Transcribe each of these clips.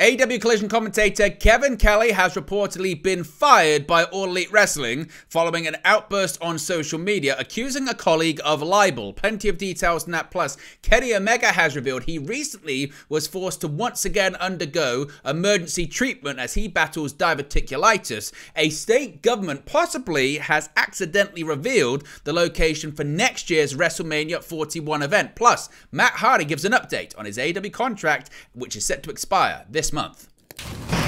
AEW Collision commentator Kevin Kelly has reportedly been fired by All Elite Wrestling following an outburst on social media accusing a colleague of libel. Plenty of details in that. Plus, Kenny Omega has revealed he recently was forced to once again undergo emergency treatment as he battles diverticulitis. A state government possibly has accidentally revealed the location for next year's WrestleMania 41 event. Plus, Matt Hardy gives an update on his AEW contract, which is set to expire this month.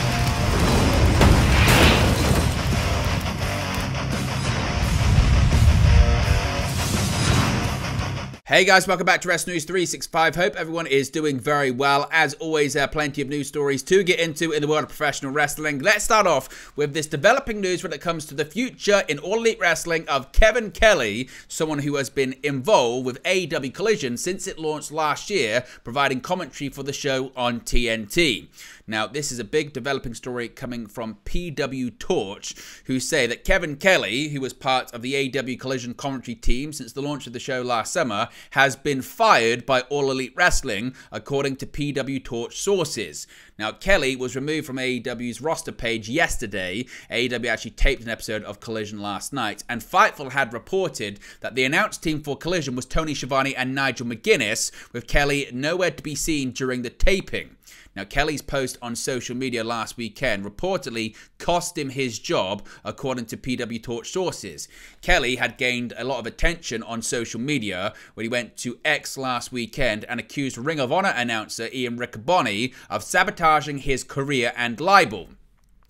Hey guys, welcome back to Wrestle News 365. Hope everyone is doing very well. As always, there are plenty of news stories to get into in the world of professional wrestling. Let's start off with this developing news when it comes to the future in All Elite Wrestling of Kevin Kelly, someone who has been involved with AEW Collision since it launched last year, providing commentary for the show on TNT. Now, this is a big developing story coming from PW Torch, who say that Kevin Kelly, who was part of the AEW Collision commentary team since the launch of the show last summer, has been fired by All Elite Wrestling, according to PW Torch sources. Now, Kelly was removed from AEW's roster page yesterday. AEW actually taped an episode of Collision last night, and Fightful had reported that the announced team for Collision was Tony Schiavone and Nigel McGuinness, with Kelly nowhere to be seen during the taping. Now, Kelly's post on social media last weekend reportedly cost him his job, according to PW Torch sources. Kelly had gained a lot of attention on social media when he went to X last weekend and accused Ring of Honor announcer Ian Riccaboni of sabotaging his career and libel.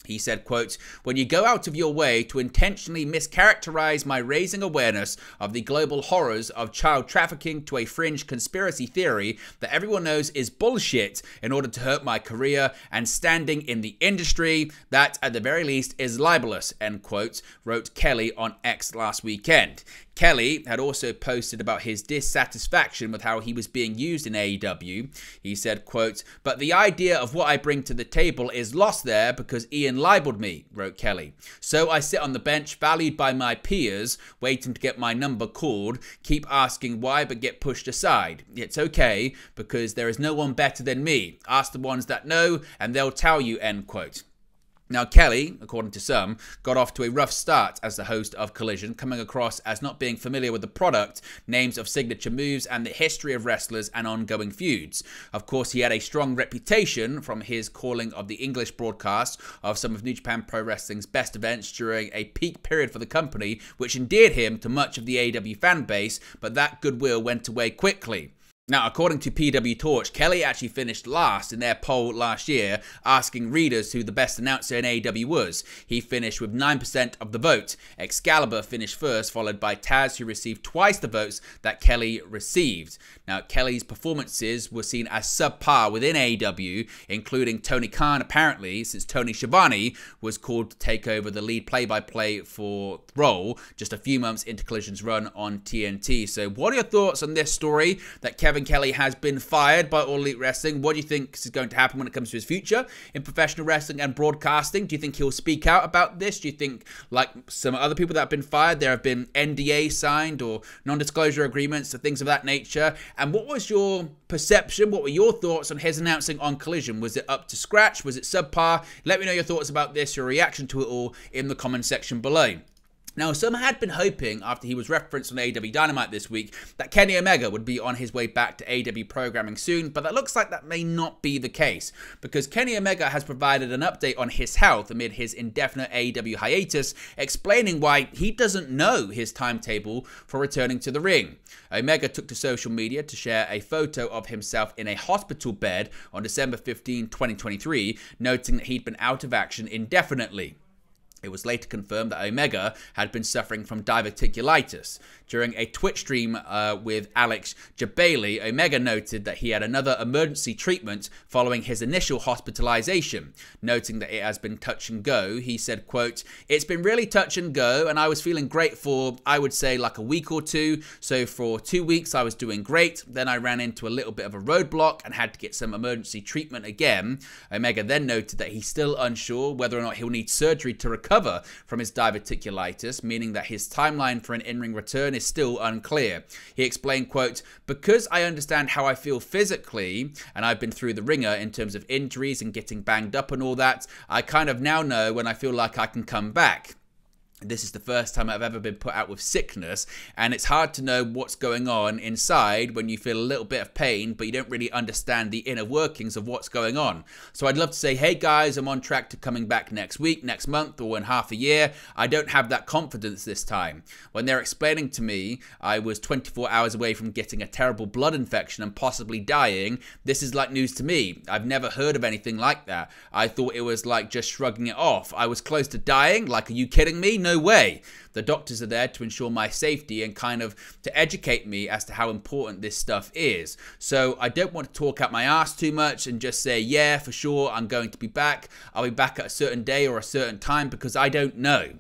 He said, quote, When you go out of your way to intentionally mischaracterize my raising awareness of the global horrors of child trafficking to a fringe conspiracy theory that everyone knows is bullshit in order to hurt my career and standing in the industry, that at the very least is libelous, end quote, wrote Kelly on X last weekend. Kelly had also posted about his dissatisfaction with how he was being used in AEW. He said, quote, But the idea of what I bring to the table is lost there because Ian libeled me, wrote Kelly. So I sit on the bench, valued by my peers, waiting to get my number called, keep asking why but get pushed aside. It's okay because there is no one better than me. Ask the ones that know and they'll tell you, end quote. Now, Kelly, according to some, got off to a rough start as the host of Collision, coming across as not being familiar with the product, names of signature moves, and the history of wrestlers and ongoing feuds. Of course, he had a strong reputation from his calling of the English broadcast of some of New Japan Pro Wrestling's best events during a peak period for the company, which endeared him to much of the AEW fan base, but that goodwill went away quickly. Now, according to PW Torch, Kelly actually finished last in their poll last year, asking readers who the best announcer in AEW was. He finished with 9% of the vote. Excalibur finished first, followed by Taz, who received twice the votes that Kelly received. Now, Kelly's performances were seen as subpar within AEW, including Tony Khan, apparently, since Tony Schiavone was called to take over the lead play by play for role just a few months into Collision's run on TNT. So, what are your thoughts on this story that Kevin Kevin Kelly has been fired by All Elite Wrestling. What do you think is going to happen when it comes to his future in professional wrestling and broadcasting? Do you think he'll speak out about this? Do you think, like some other people that have been fired, there have been NDA signed or non disclosure agreements or things of that nature? And what was your perception? What were your thoughts on his announcing on Collision? Was it up to scratch? Was it subpar? Let me know your thoughts about this, your reaction to it all in the comment section below. Now, some had been hoping, after he was referenced on AEW Dynamite this week, that Kenny Omega would be on his way back to AEW programming soon, but that looks like that may not be the case, because Kenny Omega has provided an update on his health amid his indefinite AEW hiatus, explaining why he doesn't know his timetable for returning to the ring. Omega took to social media to share a photo of himself in a hospital bed on December 15, 2023, noting that he'd been out of action indefinitely. It was later confirmed that Omega had been suffering from diverticulitis. During a Twitch stream uh, with Alex Jebailey, Omega noted that he had another emergency treatment following his initial hospitalization. Noting that it has been touch and go, he said, quote, It's been really touch and go, and I was feeling great for, I would say, like a week or two. So for two weeks, I was doing great. Then I ran into a little bit of a roadblock and had to get some emergency treatment again. Omega then noted that he's still unsure whether or not he'll need surgery to recover recover from his diverticulitis, meaning that his timeline for an in-ring return is still unclear. He explained, quote, because I understand how I feel physically, and I've been through the wringer in terms of injuries and getting banged up and all that, I kind of now know when I feel like I can come back this is the first time I've ever been put out with sickness, and it's hard to know what's going on inside when you feel a little bit of pain, but you don't really understand the inner workings of what's going on. So I'd love to say, hey guys, I'm on track to coming back next week, next month, or in half a year. I don't have that confidence this time. When they're explaining to me I was 24 hours away from getting a terrible blood infection and possibly dying, this is like news to me. I've never heard of anything like that. I thought it was like just shrugging it off. I was close to dying. Like, are you kidding me? No no way. The doctors are there to ensure my safety and kind of to educate me as to how important this stuff is. So I don't want to talk out my ass too much and just say, yeah, for sure, I'm going to be back. I'll be back at a certain day or a certain time because I don't know.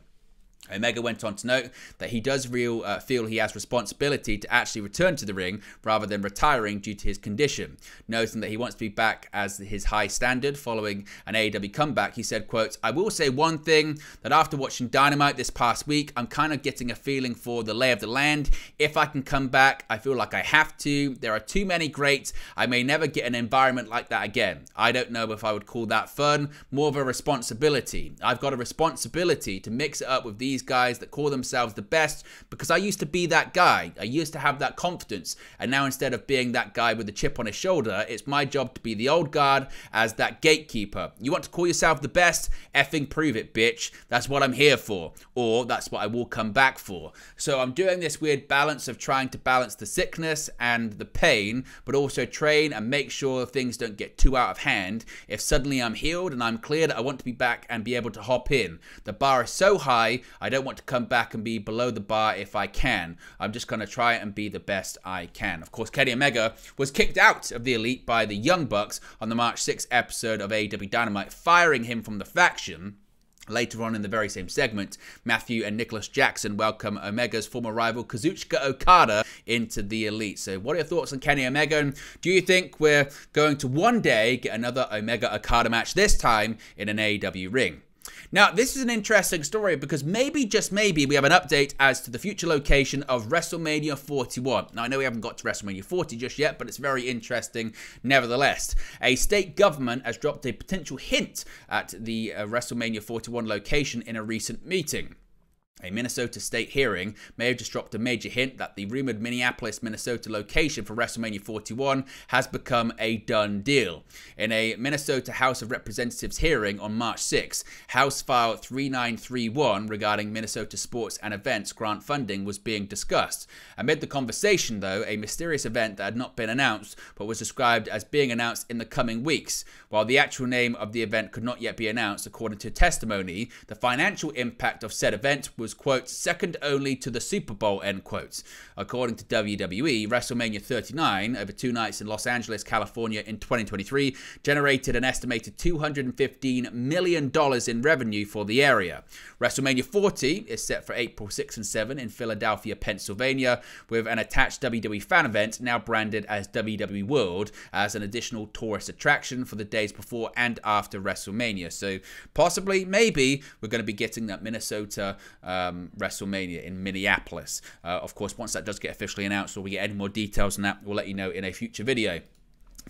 Omega went on to note that he does real, uh, feel he has responsibility to actually return to the ring rather than retiring due to his condition. Noting that he wants to be back as his high standard following an AEW comeback, he said, quote, I will say one thing, that after watching Dynamite this past week, I'm kind of getting a feeling for the lay of the land. If I can come back, I feel like I have to. There are too many greats. I may never get an environment like that again. I don't know if I would call that fun, more of a responsibility. I've got a responsibility to mix it up with these these guys that call themselves the best because I used to be that guy. I used to have that confidence. And now instead of being that guy with the chip on his shoulder, it's my job to be the old guard as that gatekeeper. You want to call yourself the best? Effing prove it, bitch. That's what I'm here for. Or that's what I will come back for. So I'm doing this weird balance of trying to balance the sickness and the pain, but also train and make sure things don't get too out of hand. If suddenly I'm healed and I'm cleared, I want to be back and be able to hop in. The bar is so high, I don't want to come back and be below the bar if I can. I'm just going to try and be the best I can. Of course, Kenny Omega was kicked out of the Elite by the Young Bucks on the March 6th episode of AEW Dynamite, firing him from the faction. Later on in the very same segment, Matthew and Nicholas Jackson welcome Omega's former rival Kazuchika Okada into the Elite. So, what are your thoughts on Kenny Omega? And do you think we're going to one day get another Omega Okada match, this time in an AEW ring? Now, this is an interesting story because maybe, just maybe, we have an update as to the future location of WrestleMania 41. Now, I know we haven't got to WrestleMania 40 just yet, but it's very interesting nevertheless. A state government has dropped a potential hint at the uh, WrestleMania 41 location in a recent meeting. A Minnesota state hearing may have just dropped a major hint that the rumored Minneapolis, Minnesota location for WrestleMania 41 has become a done deal. In a Minnesota House of Representatives hearing on March 6, House File 3931 regarding Minnesota sports and events grant funding was being discussed. Amid the conversation, though, a mysterious event that had not been announced but was described as being announced in the coming weeks. While the actual name of the event could not yet be announced, according to testimony, the financial impact of said event was was, quote, second only to the Super Bowl, end quote. According to WWE, WrestleMania 39, over two nights in Los Angeles, California in 2023, generated an estimated $215 million in revenue for the area. WrestleMania 40 is set for April 6 and 7 in Philadelphia, Pennsylvania, with an attached WWE fan event now branded as WWE World as an additional tourist attraction for the days before and after WrestleMania. So possibly, maybe, we're going to be getting that Minnesota uh, um, WrestleMania in Minneapolis. Uh, of course, once that does get officially announced or we get any more details on that, we'll let you know in a future video.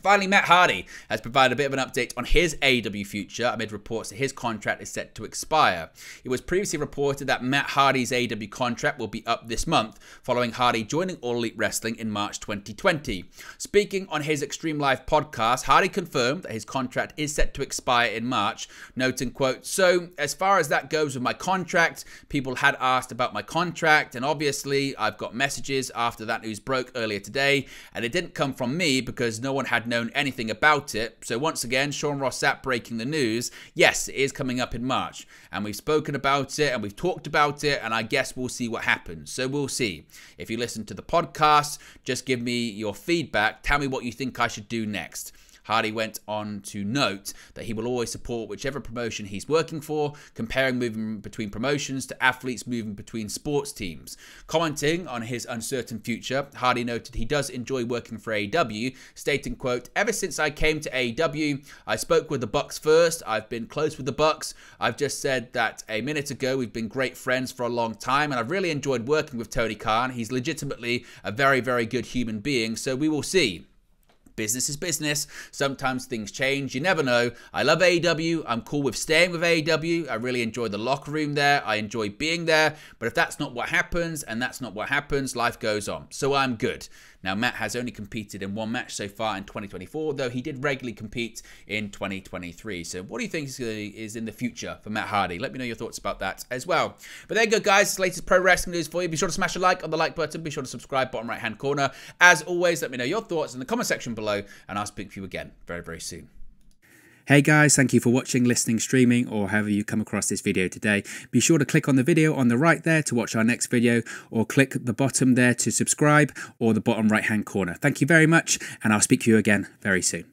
Finally, Matt Hardy has provided a bit of an update on his AEW future amid reports that his contract is set to expire. It was previously reported that Matt Hardy's AEW contract will be up this month, following Hardy joining All Elite Wrestling in March 2020. Speaking on his Extreme Life podcast, Hardy confirmed that his contract is set to expire in March, noting, quote, So, as far as that goes with my contract, people had asked about my contract, and obviously I've got messages after that news broke earlier today, and it didn't come from me because no one had known anything about it. So once again, Sean Ross Sapp breaking the news. Yes, it is coming up in March. And we've spoken about it and we've talked about it. And I guess we'll see what happens. So we'll see. If you listen to the podcast, just give me your feedback. Tell me what you think I should do next. Hardy went on to note that he will always support whichever promotion he's working for, comparing moving between promotions to athletes moving between sports teams. Commenting on his uncertain future, Hardy noted he does enjoy working for AEW, stating, quote, Ever since I came to AEW, I spoke with the Bucks first. I've been close with the Bucks. I've just said that a minute ago we've been great friends for a long time, and I've really enjoyed working with Tony Khan. He's legitimately a very, very good human being, so we will see business is business. Sometimes things change. You never know. I love AEW. I'm cool with staying with AEW. I really enjoy the locker room there. I enjoy being there. But if that's not what happens and that's not what happens, life goes on. So I'm good. Now, Matt has only competed in one match so far in 2024, though he did regularly compete in 2023. So, what do you think is in the future for Matt Hardy? Let me know your thoughts about that as well. But there you go, guys. Latest pro wrestling news for you. Be sure to smash a like on the like button. Be sure to subscribe, bottom right hand corner. As always, let me know your thoughts in the comment section below, and I'll speak to you again very, very soon. Hey guys, thank you for watching, listening, streaming, or however you come across this video today. Be sure to click on the video on the right there to watch our next video, or click the bottom there to subscribe, or the bottom right hand corner. Thank you very much, and I'll speak to you again very soon.